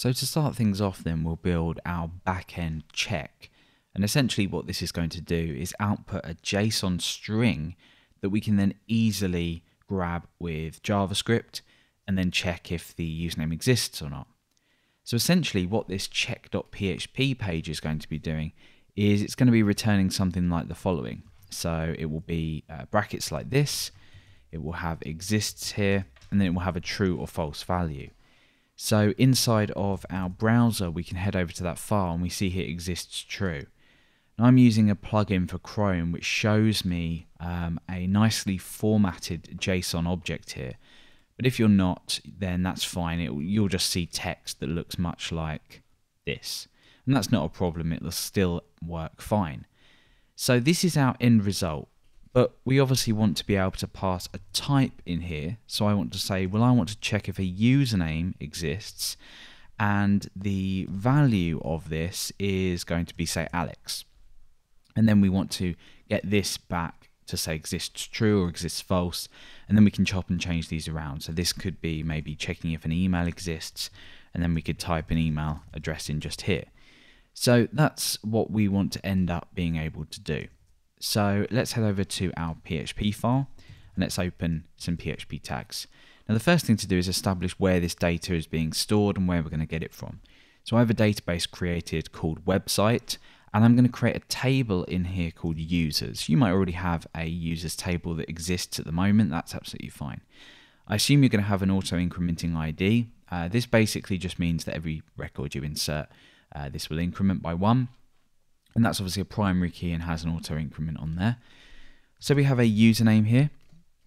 So to start things off then we'll build our backend check. And essentially what this is going to do is output a JSON string that we can then easily grab with JavaScript and then check if the username exists or not. So essentially what this check.php page is going to be doing is it's going to be returning something like the following. So it will be uh, brackets like this, it will have exists here, and then it will have a true or false value. So inside of our browser, we can head over to that file and we see here exists true. I'm using a plugin for Chrome which shows me um, a nicely formatted JSON object here. But if you're not, then that's fine. It, you'll just see text that looks much like this. And that's not a problem. It'll still work fine. So this is our end result. But we obviously want to be able to pass a type in here. So I want to say, well, I want to check if a username exists and the value of this is going to be, say, Alex. And then we want to get this back to say exists true or exists false. And then we can chop and change these around. So this could be maybe checking if an email exists. And then we could type an email address in just here. So that's what we want to end up being able to do. So let's head over to our PHP file and let's open some PHP tags. Now the first thing to do is establish where this data is being stored and where we're going to get it from. So I have a database created called website and I'm going to create a table in here called users. You might already have a users table that exists at the moment, that's absolutely fine. I assume you're going to have an auto incrementing ID. Uh, this basically just means that every record you insert, uh, this will increment by one. And that's obviously a primary key and has an auto increment on there. So we have a username here.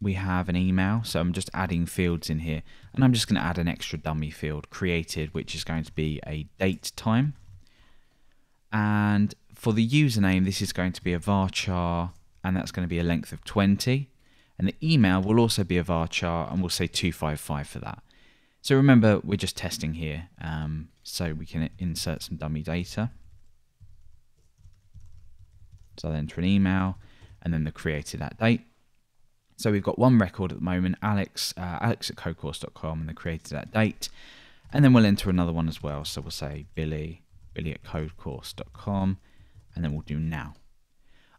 We have an email. So I'm just adding fields in here. And I'm just going to add an extra dummy field created, which is going to be a date time. And for the username, this is going to be a varchar, and that's going to be a length of 20. And the email will also be a varchar, and we'll say 255 for that. So remember, we're just testing here, um, so we can insert some dummy data. So I'll enter an email and then the created that date. So we've got one record at the moment, Alex, uh, alex at codecourse.com, and the created that date. And then we'll enter another one as well. So we'll say Billy, Billy at codecourse.com, and then we'll do now.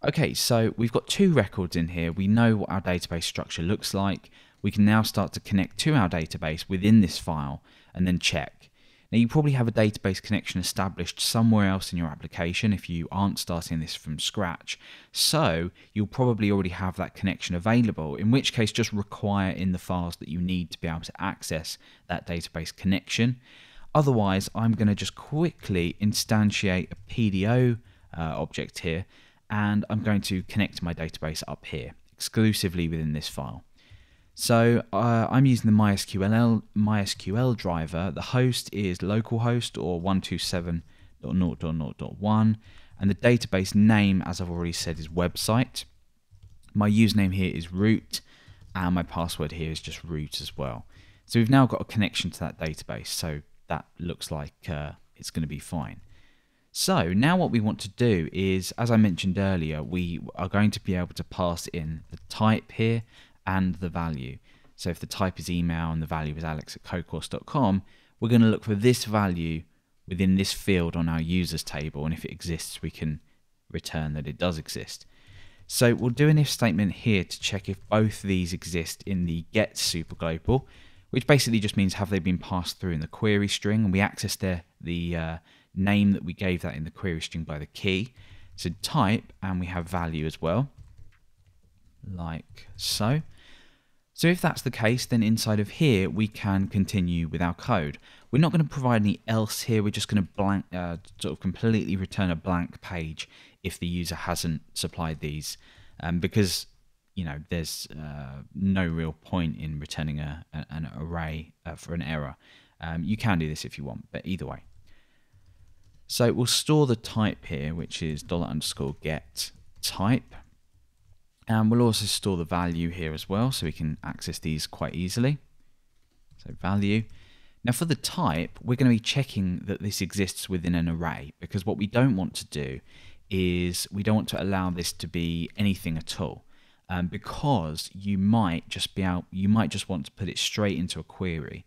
Okay, so we've got two records in here. We know what our database structure looks like. We can now start to connect to our database within this file and then check. Now you probably have a database connection established somewhere else in your application if you aren't starting this from scratch. So you'll probably already have that connection available, in which case just require in the files that you need to be able to access that database connection. Otherwise, I'm going to just quickly instantiate a PDO uh, object here, and I'm going to connect my database up here, exclusively within this file. So uh, I'm using the MySQL, MySQL driver. The host is localhost or 127.0.0.1 and the database name, as I've already said, is website. My username here is root and my password here is just root as well. So we've now got a connection to that database, so that looks like uh, it's going to be fine. So now what we want to do is, as I mentioned earlier, we are going to be able to pass in the type here and the value. So if the type is email and the value is alex at codecourse.com, we're going to look for this value within this field on our users table. And if it exists, we can return that it does exist. So we'll do an if statement here to check if both these exist in the get superglobal, which basically just means have they been passed through in the query string, and we access the, the uh, name that we gave that in the query string by the key. So type, and we have value as well, like so. So if that's the case, then inside of here, we can continue with our code. We're not going to provide any else here. We're just going to blank, uh, sort of completely return a blank page if the user hasn't supplied these, um, because you know there's uh, no real point in returning a, an array uh, for an error. Um, you can do this if you want, but either way. So we'll store the type here, which is dollar underscore get type. And we'll also store the value here as well, so we can access these quite easily. So value. Now for the type, we're going to be checking that this exists within an array, because what we don't want to do is we don't want to allow this to be anything at all. Um, because you might just be out, you might just want to put it straight into a query.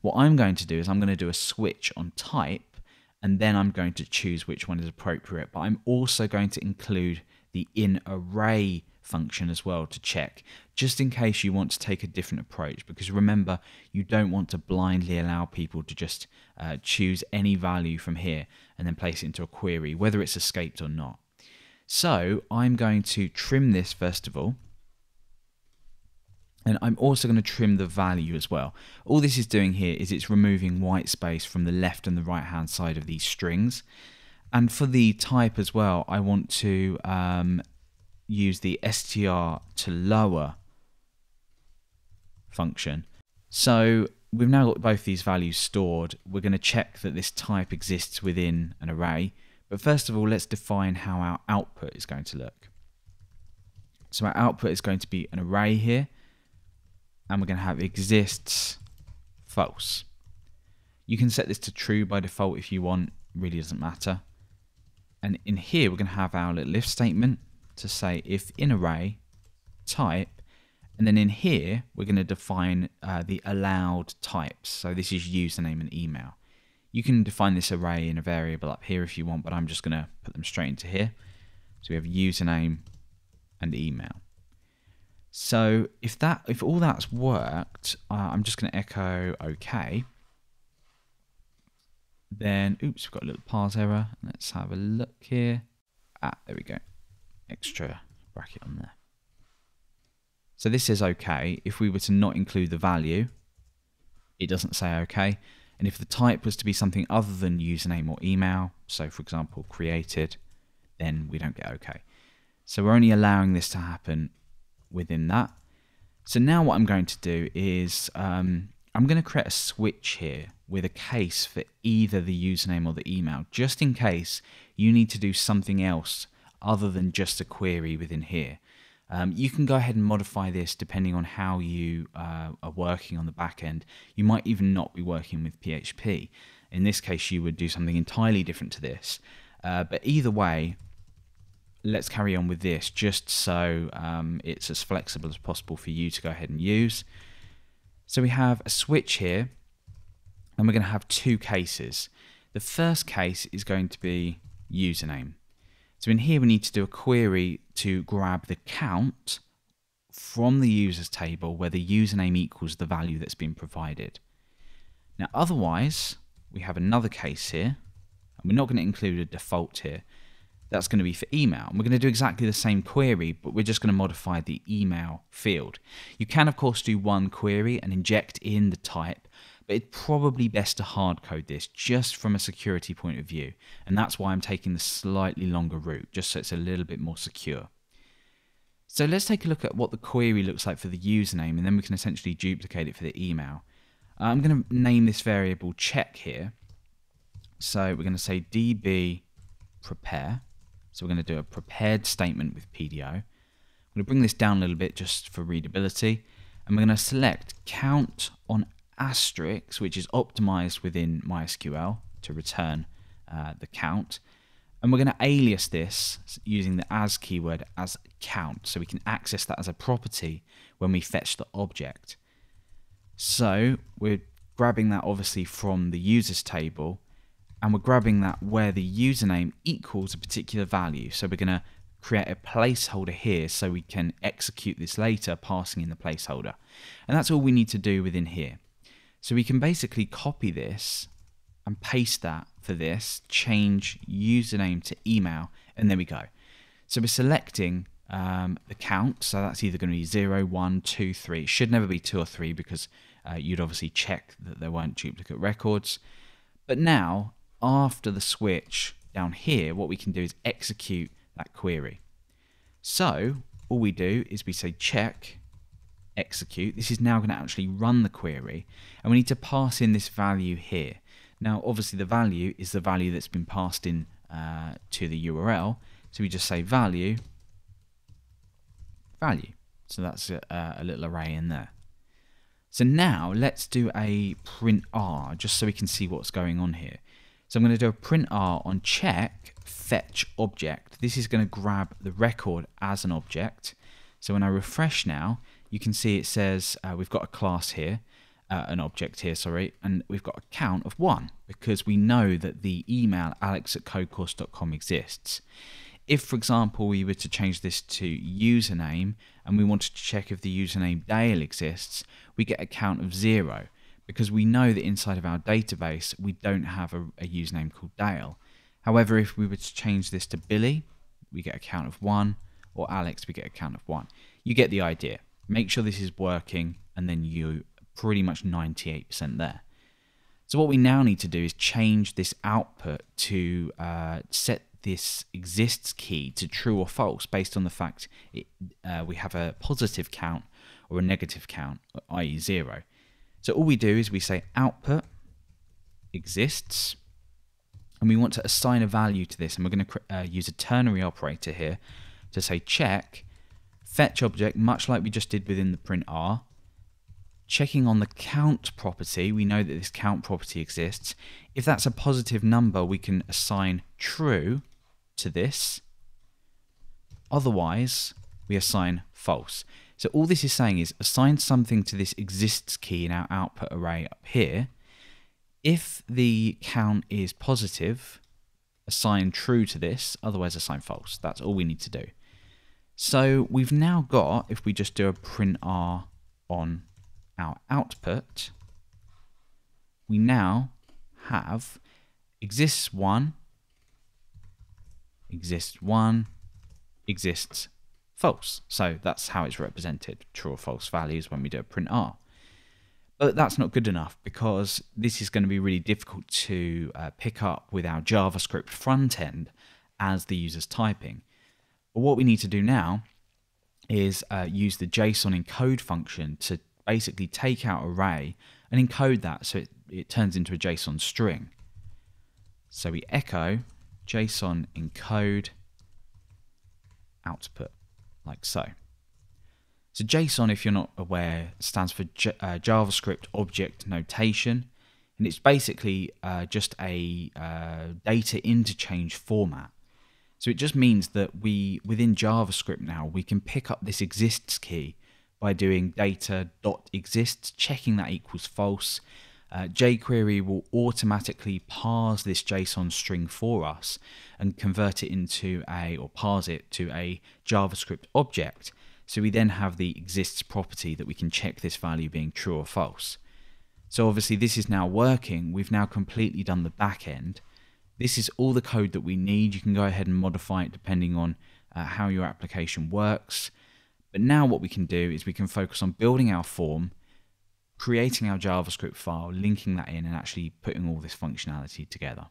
What I'm going to do is I'm going to do a switch on type and then I'm going to choose which one is appropriate. But I'm also going to include the in array function as well to check, just in case you want to take a different approach. Because remember, you don't want to blindly allow people to just uh, choose any value from here and then place it into a query, whether it's escaped or not. So I'm going to trim this first of all. And I'm also going to trim the value as well. All this is doing here is it's removing white space from the left and the right hand side of these strings. And for the type as well, I want to um, use the str to lower function. So we've now got both these values stored. We're going to check that this type exists within an array. But first of all, let's define how our output is going to look. So our output is going to be an array here and we're going to have exists false. You can set this to true by default if you want, really doesn't matter. And in here, we're going to have our little if statement to say if in array type, and then in here, we're going to define uh, the allowed types. So this is username and email. You can define this array in a variable up here if you want, but I'm just going to put them straight into here. So we have username and email. So if that, if all that's worked, uh, I'm just going to echo OK. Then, oops, we've got a little parse error. Let's have a look here. Ah, there we go. Extra bracket on there. So this is OK. If we were to not include the value, it doesn't say OK. And if the type was to be something other than username or email, so for example, created, then we don't get OK. So we're only allowing this to happen within that. So now what I'm going to do is um, I'm going to create a switch here with a case for either the username or the email, just in case you need to do something else other than just a query within here. Um, you can go ahead and modify this depending on how you uh, are working on the back end. You might even not be working with PHP. In this case, you would do something entirely different to this. Uh, but either way, let's carry on with this just so um, it's as flexible as possible for you to go ahead and use. So we have a switch here, and we're going to have two cases. The first case is going to be username. So in here we need to do a query to grab the count from the users table where the username equals the value that's been provided. Now otherwise, we have another case here, and we're not going to include a default here that's going to be for email. And we're going to do exactly the same query, but we're just going to modify the email field. You can, of course, do one query and inject in the type, but it's probably best to hard code this just from a security point of view. And that's why I'm taking the slightly longer route, just so it's a little bit more secure. So let's take a look at what the query looks like for the username, and then we can essentially duplicate it for the email. I'm going to name this variable check here. So we're going to say db prepare so we're going to do a prepared statement with PDO. I'm going to bring this down a little bit just for readability. And we're going to select count on asterisk, which is optimized within MySQL to return uh, the count. And we're going to alias this using the as keyword as count. So we can access that as a property when we fetch the object. So we're grabbing that obviously from the users table and we're grabbing that where the username equals a particular value. So we're going to create a placeholder here so we can execute this later passing in the placeholder. And that's all we need to do within here. So we can basically copy this and paste that for this, change username to email, and there we go. So we're selecting um, the count, so that's either going to be 0, 1, 2, 3. It should never be 2 or 3 because uh, you'd obviously check that there weren't duplicate records. But now after the switch down here, what we can do is execute that query. So all we do is we say check execute. This is now going to actually run the query and we need to pass in this value here. Now obviously the value is the value that's been passed in uh, to the URL. So we just say value value. So that's a, a little array in there. So now let's do a print R just so we can see what's going on here. So I'm going to do a print R on check fetch object. This is going to grab the record as an object. So when I refresh now, you can see it says uh, we've got a class here. uh, an object here, sorry, and we've got a count of one because we know that the email alex at codecourse.com exists. If, for example, we were to change this to username and we wanted to check if the username Dale exists, we get a count of zero because we know that inside of our database we don't have a, a username called Dale. However, if we were to change this to Billy, we get a count of one, or Alex, we get a count of one. You get the idea. Make sure this is working, and then you pretty much 98% there. So what we now need to do is change this output to uh, set this exists key to true or false based on the fact it, uh, we have a positive count or a negative count, i.e. zero. So all we do is we say output exists, and we want to assign a value to this, and we're going to uh, use a ternary operator here to say check fetch object, much like we just did within the print R. Checking on the count property, we know that this count property exists. If that's a positive number, we can assign true to this. Otherwise, we assign false. So all this is saying is assign something to this exists key in our output array up here. If the count is positive, assign true to this, otherwise assign false. That's all we need to do. So we've now got, if we just do a print R on our output, we now have exists one, exists one, exists false. So that's how it's represented, true or false values when we do a print R. But that's not good enough because this is going to be really difficult to uh, pick up with our JavaScript front end as the user's typing. But what we need to do now is uh, use the JSON encode function to basically take out array and encode that so it, it turns into a JSON string. So we echo JSON encode output like so. So JSON, if you're not aware, stands for J uh, JavaScript Object Notation, and it's basically uh, just a uh, data interchange format. So it just means that we, within JavaScript now, we can pick up this exists key by doing data.exists, checking that equals false. Uh, jQuery will automatically parse this JSON string for us and convert it into a, or parse it to a JavaScript object. So we then have the exists property that we can check this value being true or false. So obviously this is now working. We've now completely done the back end. This is all the code that we need. You can go ahead and modify it depending on uh, how your application works. But now what we can do is we can focus on building our form, creating our JavaScript file, linking that in, and actually putting all this functionality together.